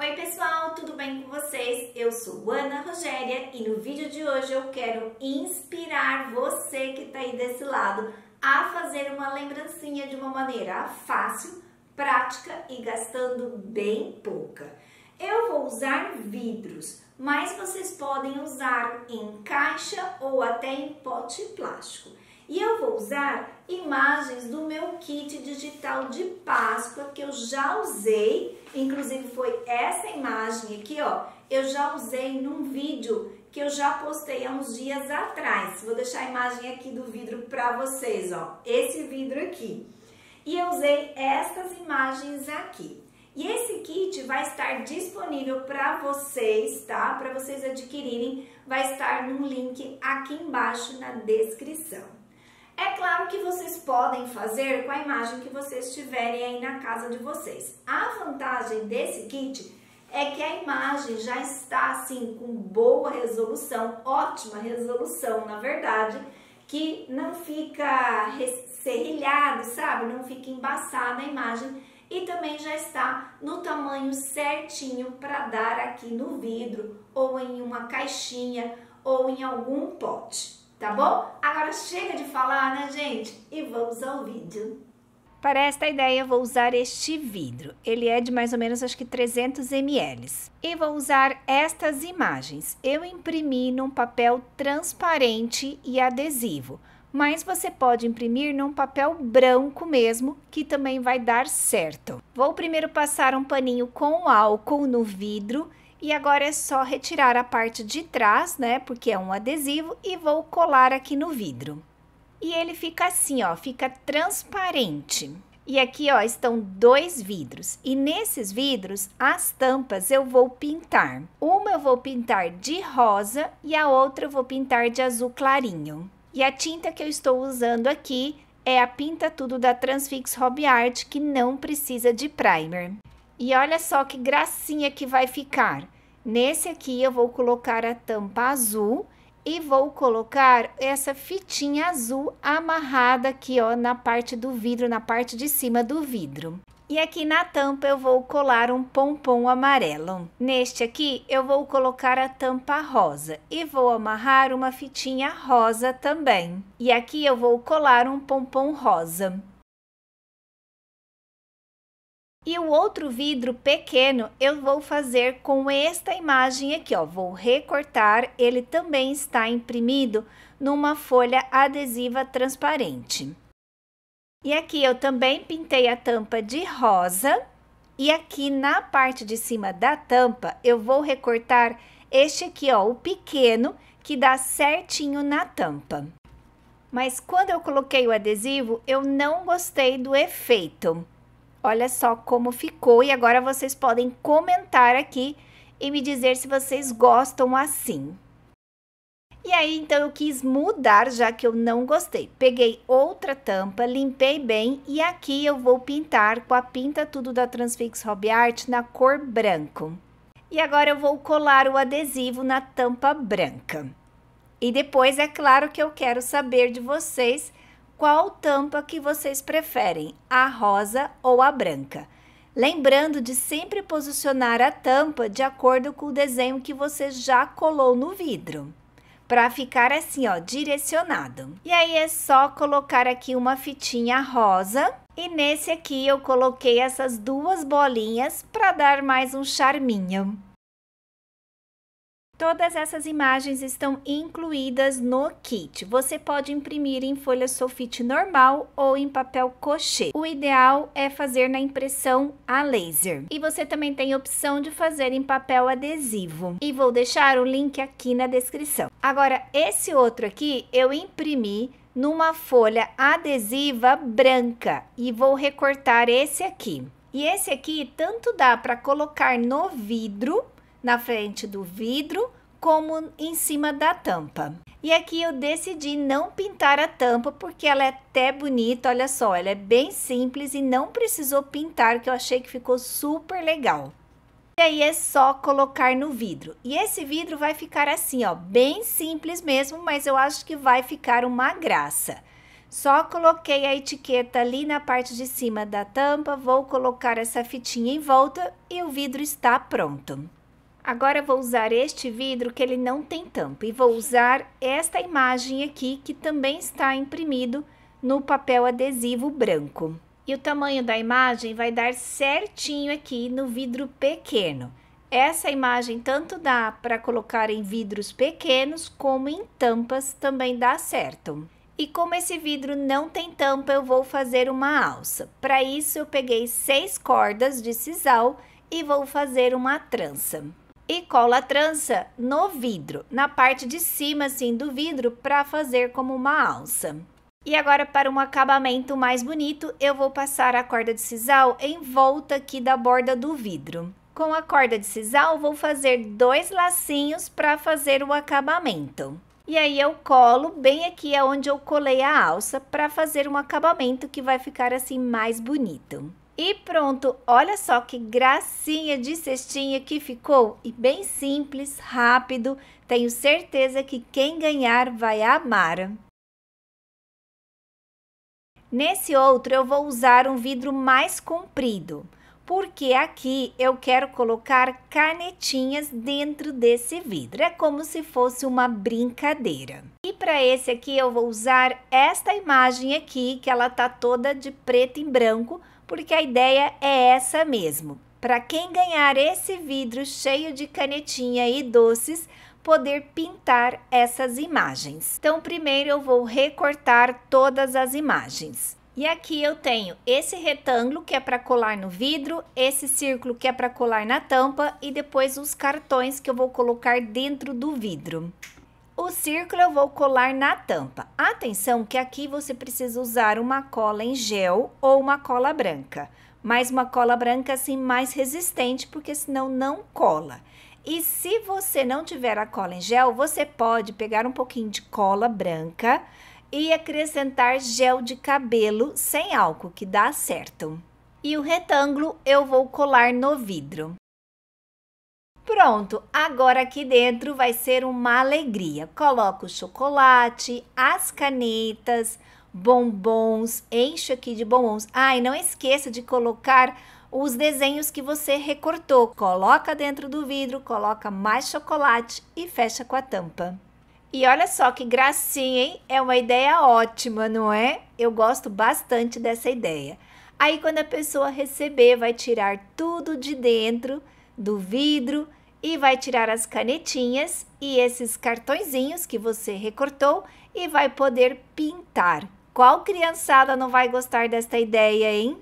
Oi pessoal, tudo bem com vocês? Eu sou Ana Rogéria e no vídeo de hoje eu quero inspirar você que está aí desse lado a fazer uma lembrancinha de uma maneira fácil, prática e gastando bem pouca. Eu vou usar vidros, mas vocês podem usar em caixa ou até em pote plástico. E eu vou usar imagens do meu kit digital de Páscoa que eu já usei, inclusive foi essa imagem aqui, ó, eu já usei num vídeo que eu já postei há uns dias atrás. Vou deixar a imagem aqui do vidro para vocês, ó, esse vidro aqui. E eu usei estas imagens aqui. E esse kit vai estar disponível para vocês, tá? Para vocês adquirirem, vai estar no link aqui embaixo na descrição. É claro que vocês podem fazer com a imagem que vocês tiverem aí na casa de vocês. A vantagem desse kit é que a imagem já está assim com boa resolução, ótima resolução, na verdade, que não fica serrilhado, sabe? Não fica embaçada a imagem e também já está no tamanho certinho para dar aqui no vidro ou em uma caixinha ou em algum pote tá bom? Agora chega de falar, né, gente? E vamos ao vídeo. Para esta ideia, vou usar este vidro. Ele é de mais ou menos, acho que 300 ml. E vou usar estas imagens. Eu imprimi num papel transparente e adesivo. Mas você pode imprimir num papel branco mesmo, que também vai dar certo. Vou primeiro passar um paninho com álcool no vidro e agora é só retirar a parte de trás, né? Porque é um adesivo e vou colar aqui no vidro. E ele fica assim, ó, fica transparente. E aqui, ó, estão dois vidros. E nesses vidros, as tampas eu vou pintar. Uma eu vou pintar de rosa e a outra eu vou pintar de azul clarinho. E a tinta que eu estou usando aqui é a Pinta Tudo da Transfix Hobby Art, que não precisa de primer. E olha só que gracinha que vai ficar. Nesse aqui eu vou colocar a tampa azul e vou colocar essa fitinha azul amarrada aqui, ó, na parte do vidro, na parte de cima do vidro. E aqui na tampa eu vou colar um pompom amarelo. Neste aqui eu vou colocar a tampa rosa e vou amarrar uma fitinha rosa também. E aqui eu vou colar um pompom rosa. E o outro vidro pequeno eu vou fazer com esta imagem aqui, ó. Vou recortar, ele também está imprimido numa folha adesiva transparente. E aqui eu também pintei a tampa de rosa. E aqui na parte de cima da tampa eu vou recortar este aqui, ó, o pequeno, que dá certinho na tampa. Mas quando eu coloquei o adesivo, eu não gostei do efeito. Olha só como ficou e agora vocês podem comentar aqui e me dizer se vocês gostam assim. E aí, então, eu quis mudar, já que eu não gostei. Peguei outra tampa, limpei bem e aqui eu vou pintar com a Pinta Tudo da Transfix Hobby Art na cor branco. E agora eu vou colar o adesivo na tampa branca. E depois, é claro que eu quero saber de vocês qual tampa que vocês preferem, a rosa ou a branca. Lembrando de sempre posicionar a tampa de acordo com o desenho que você já colou no vidro, para ficar assim, ó, direcionado. E aí é só colocar aqui uma fitinha rosa e nesse aqui eu coloquei essas duas bolinhas para dar mais um charminho. Todas essas imagens estão incluídas no kit. Você pode imprimir em folha sulfite normal ou em papel cochê. O ideal é fazer na impressão a laser. E você também tem a opção de fazer em papel adesivo. E vou deixar o link aqui na descrição. Agora, esse outro aqui eu imprimi numa folha adesiva branca e vou recortar esse aqui. E esse aqui tanto dá para colocar no vidro na frente do vidro como em cima da tampa. E aqui eu decidi não pintar a tampa porque ela é até bonita, olha só, ela é bem simples e não precisou pintar, que eu achei que ficou super legal. E aí é só colocar no vidro. E esse vidro vai ficar assim, ó, bem simples mesmo, mas eu acho que vai ficar uma graça. Só coloquei a etiqueta ali na parte de cima da tampa, vou colocar essa fitinha em volta e o vidro está pronto. Agora vou usar este vidro que ele não tem tampa e vou usar esta imagem aqui que também está imprimido no papel adesivo branco. E o tamanho da imagem vai dar certinho aqui no vidro pequeno. Essa imagem tanto dá para colocar em vidros pequenos como em tampas também dá certo. E como esse vidro não tem tampa, eu vou fazer uma alça. Para isso, eu peguei seis cordas de sisal e vou fazer uma trança. E colo a trança no vidro, na parte de cima assim do vidro, para fazer como uma alça. E agora, para um acabamento mais bonito, eu vou passar a corda de sisal em volta aqui da borda do vidro. Com a corda de sisal, vou fazer dois lacinhos para fazer o acabamento. E aí eu colo bem aqui aonde eu colei a alça para fazer um acabamento que vai ficar assim mais bonito. E pronto, olha só que gracinha de cestinha que ficou e bem simples, rápido. Tenho certeza que quem ganhar vai amar. Nesse outro eu vou usar um vidro mais comprido porque aqui eu quero colocar canetinhas dentro desse vidro. É como se fosse uma brincadeira. E para esse aqui eu vou usar esta imagem aqui, que ela tá toda de preto e branco, porque a ideia é essa mesmo. Para quem ganhar esse vidro cheio de canetinha e doces, poder pintar essas imagens. Então, primeiro eu vou recortar todas as imagens. E aqui eu tenho esse retângulo que é para colar no vidro, esse círculo que é para colar na tampa e depois os cartões que eu vou colocar dentro do vidro. O círculo eu vou colar na tampa. Atenção que aqui você precisa usar uma cola em gel ou uma cola branca. Mas uma cola branca assim mais resistente, porque senão não cola. E se você não tiver a cola em gel, você pode pegar um pouquinho de cola branca, e acrescentar gel de cabelo sem álcool, que dá certo. E o retângulo eu vou colar no vidro. Pronto, agora aqui dentro vai ser uma alegria. Coloco o chocolate, as canetas, bombons, encho aqui de bombons. Ah, e não esqueça de colocar os desenhos que você recortou. Coloca dentro do vidro, coloca mais chocolate e fecha com a tampa. E olha só que gracinha, hein? É uma ideia ótima, não é? Eu gosto bastante dessa ideia. Aí, quando a pessoa receber, vai tirar tudo de dentro do vidro e vai tirar as canetinhas e esses cartõezinhos que você recortou e vai poder pintar. Qual criançada não vai gostar desta ideia, hein?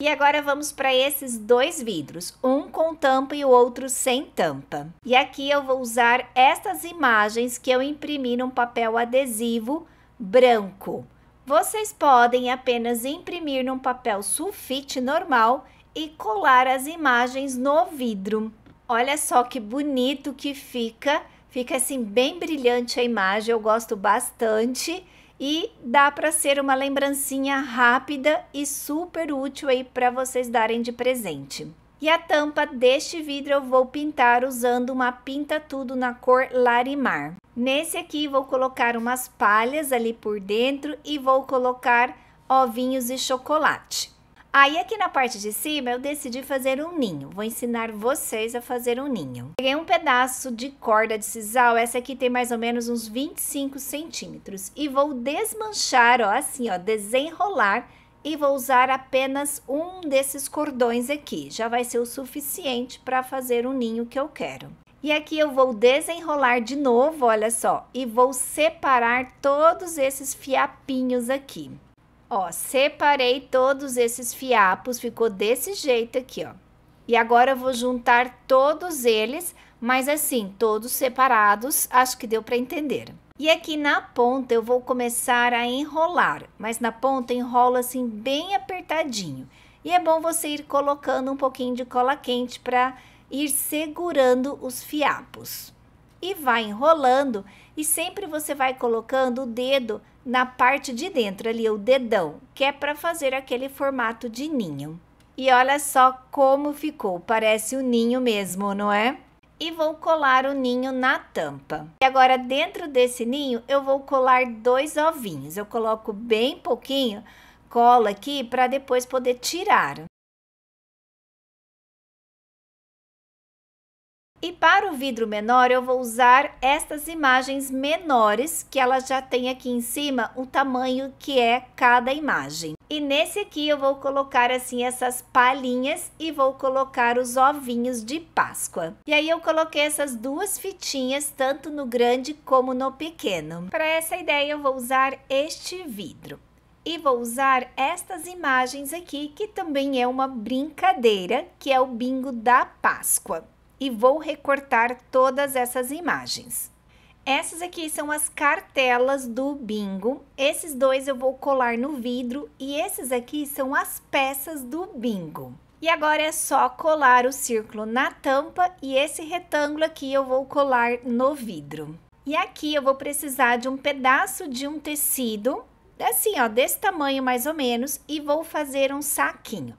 E agora vamos para esses dois vidros, um com tampa e o outro sem tampa. E aqui eu vou usar estas imagens que eu imprimi num papel adesivo branco. Vocês podem apenas imprimir num papel sulfite normal e colar as imagens no vidro. Olha só que bonito que fica, fica assim bem brilhante a imagem, eu gosto bastante e dá para ser uma lembrancinha rápida e super útil aí para vocês darem de presente. E a tampa deste vidro eu vou pintar usando uma pinta tudo na cor Larimar. Nesse aqui vou colocar umas palhas ali por dentro e vou colocar ovinhos e chocolate. Aí aqui na parte de cima eu decidi fazer um ninho. Vou ensinar vocês a fazer um ninho. Peguei um pedaço de corda de sisal, essa aqui tem mais ou menos uns 25 centímetros. E vou desmanchar, ó, assim, ó, desenrolar e vou usar apenas um desses cordões aqui. Já vai ser o suficiente para fazer o ninho que eu quero. E aqui eu vou desenrolar de novo, olha só, e vou separar todos esses fiapinhos aqui. Ó, separei todos esses fiapos, ficou desse jeito aqui, ó. E agora eu vou juntar todos eles, mas assim, todos separados, acho que deu para entender. E aqui na ponta eu vou começar a enrolar, mas na ponta enrola assim bem apertadinho. E é bom você ir colocando um pouquinho de cola quente para ir segurando os fiapos. E vai enrolando e sempre você vai colocando o dedo na parte de dentro ali, o dedão, que é para fazer aquele formato de ninho. E olha só como ficou, parece um ninho mesmo, não é? e vou colar o ninho na tampa. E agora dentro desse ninho eu vou colar dois ovinhos. Eu coloco bem pouquinho, cola aqui para depois poder tirar. E para o vidro menor, eu vou usar estas imagens menores, que ela já tem aqui em cima o tamanho que é cada imagem. E nesse aqui eu vou colocar assim essas palhinhas e vou colocar os ovinhos de Páscoa. E aí eu coloquei essas duas fitinhas, tanto no grande como no pequeno. Para essa ideia eu vou usar este vidro. E vou usar estas imagens aqui, que também é uma brincadeira, que é o bingo da Páscoa e vou recortar todas essas imagens. Essas aqui são as cartelas do bingo. Esses dois eu vou colar no vidro e esses aqui são as peças do bingo. E agora é só colar o círculo na tampa e esse retângulo aqui eu vou colar no vidro. E aqui eu vou precisar de um pedaço de um tecido, assim ó, desse tamanho mais ou menos, e vou fazer um saquinho.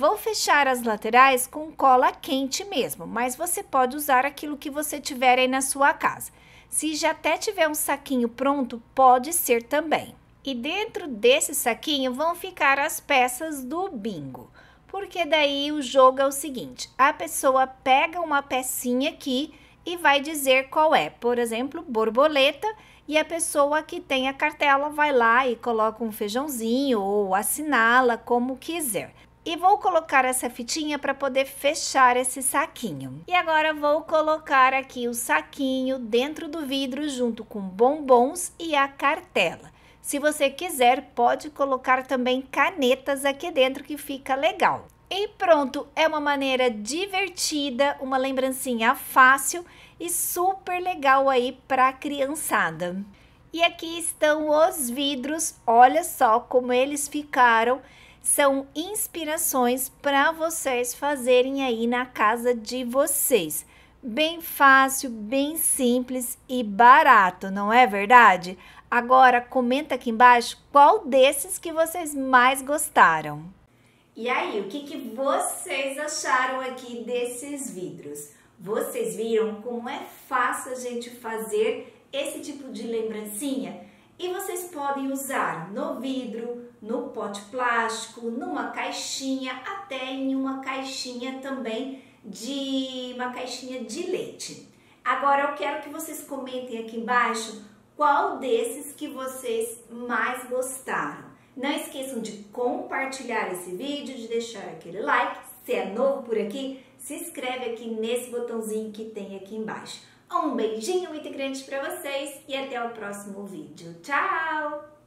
Vou fechar as laterais com cola quente mesmo, mas você pode usar aquilo que você tiver aí na sua casa. Se já até tiver um saquinho pronto, pode ser também. E dentro desse saquinho vão ficar as peças do bingo. Porque daí o jogo é o seguinte, a pessoa pega uma pecinha aqui e vai dizer qual é. Por exemplo, borboleta e a pessoa que tem a cartela vai lá e coloca um feijãozinho ou assinala como quiser. E vou colocar essa fitinha para poder fechar esse saquinho. E agora vou colocar aqui o saquinho dentro do vidro junto com bombons e a cartela. Se você quiser, pode colocar também canetas aqui dentro que fica legal. E pronto, é uma maneira divertida, uma lembrancinha fácil e super legal aí para a criançada. E aqui estão os vidros, olha só como eles ficaram são inspirações para vocês fazerem aí na casa de vocês. Bem fácil, bem simples e barato, não é verdade? Agora comenta aqui embaixo qual desses que vocês mais gostaram. E aí, o que, que vocês acharam aqui desses vidros? Vocês viram como é fácil a gente fazer esse tipo de lembrancinha? E vocês podem usar no vidro, no pote plástico, numa caixinha, até em uma caixinha também de uma caixinha de leite. Agora eu quero que vocês comentem aqui embaixo qual desses que vocês mais gostaram. Não esqueçam de compartilhar esse vídeo, de deixar aquele like. Se é novo por aqui, se inscreve aqui nesse botãozinho que tem aqui embaixo. Um beijinho muito grande para vocês e até o próximo vídeo. Tchau!